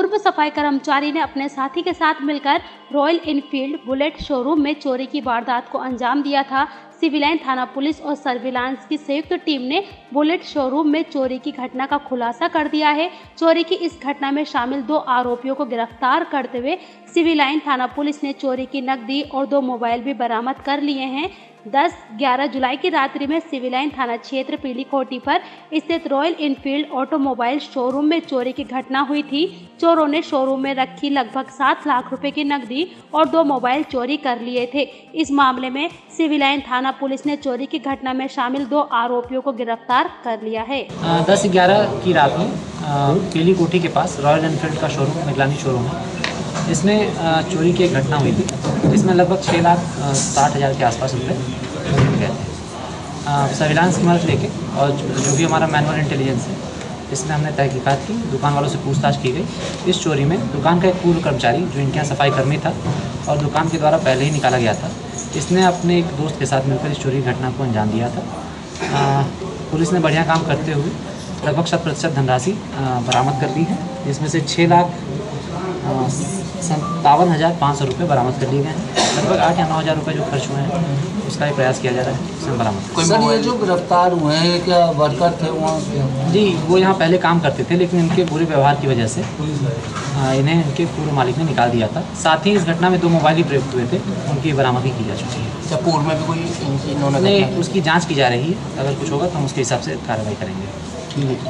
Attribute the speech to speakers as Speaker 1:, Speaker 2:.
Speaker 1: पूर्व सफ़ाई कर्मचारी ने अपने साथी के साथ मिलकर रॉयल इनफील्ड बुलेट शोरूम में चोरी की वारदात को अंजाम दिया था। सिविलाइन थाना पुलिस और सर्विलांस की संयुक्त टीम ने बुलेट शोरूम में चोरी की घटना का खुलासा कर दिया है। चोरी की इस घटना में शामिल दो आरोपियों को गिरफ़्तार करते हुए सिविलाइन थाना पुलिस ने चोरी की नकदी और दो मोबाइल भी बरामद कर लिए हैं। 10-11 जुलाई की रात्रि में सिविलाइन थाना क्षेत्र पीली कोटी पर स्थित रॉयल इनफील्ड ऑटोमोबाइल शोरूम में चोरी की घटना हुई थी। चोरों ने शोरूम में रखी लगभग सात लाख रुपए की नकदी और दो मोबाइल चोरी कर लिए थे। इस मामले में सिविलाइन थाना पुलिस ने चोरी की घटना में शामिल दो आरोपियों को गिरफ़्तार कर लिया है।
Speaker 2: दस ग्यारह की रात में पीली कोठी के पास रॉयल एनफील्ड का शोरूम निगरानी शोरूम है। इसमें चोरी की एक घटना हुई थी। इसमें लगभग छः लाख साठ हज़ार के आसपास रुपये गए थे। सर्विलांस की मदद लेके और जो भी हमारा मैनुअल इंटेलिजेंस है इसमें हमने तहकीकत की, दुकान वालों से पूछताछ की गई। इस चोरी में दुकान का एक पूर्व कर्मचारी, जो इनके यहाँ सफ़ाई कर्मी था और दुकान के द्वारा पहले ही निकाला गया था, इसने अपने एक दोस्त के साथ मिलकर इस चोरी घटना को अंजाम दिया था। पुलिस ने बढ़िया काम करते हुए लगभग शत प्रतिशत धनराशि बरामद कर दी है, जिसमें से छः लाख सत्तावन हज़ार पाँच सौ रुपये बरामद कर लिए गए हैं। लगभग आठ या नौ हज़ार रुपये जो खर्च हुए हैं उसका भी प्रयास किया जा रहा है उसमें बरामद
Speaker 3: सर ये जो गिरफ़्तार हुए हैं क्या वर्कर थे वहाँ
Speaker 2: जी वो यहाँ पहले काम करते थे लेकिन इनके बुरे व्यवहार की वजह से इन्हें इनके पूर्व मालिक ने निकाल दिया था। साथ ही इस घटना में दो मोबाइल ही प्रयुक्त हुए थे उनकी बरामदगी की जा चुकी है।
Speaker 3: क्या पूर्व में भी कोई इन्होंने
Speaker 2: नहीं उसकी जाँच की जा रही है। अगर कुछ होगा तो हम उसके हिसाब से कार्रवाई करेंगे।
Speaker 3: ठीक है।